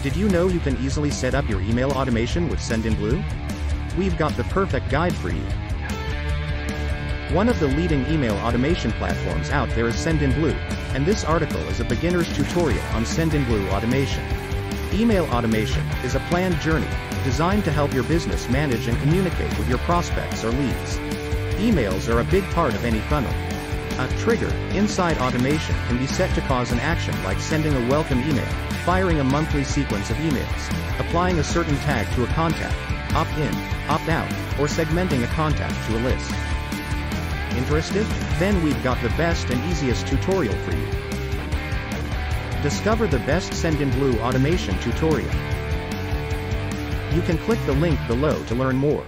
Did you know you can easily set up your email automation with Sendinblue? We've got the perfect guide for you. One of the leading email automation platforms out there is Sendinblue, and this article is a beginner's tutorial on Sendinblue automation. Email automation is a planned journey designed to help your business manage and communicate with your prospects or leads. Emails are a big part of any funnel. A trigger inside automation can be set to cause an action like sending a welcome email, firing a monthly sequence of emails, applying a certain tag to a contact, opt in, opt out, or segmenting a contact to a list. Interested? Then we've got the best and easiest tutorial for you. Discover the best Sendinblue automation tutorial. You can click the link below to learn more.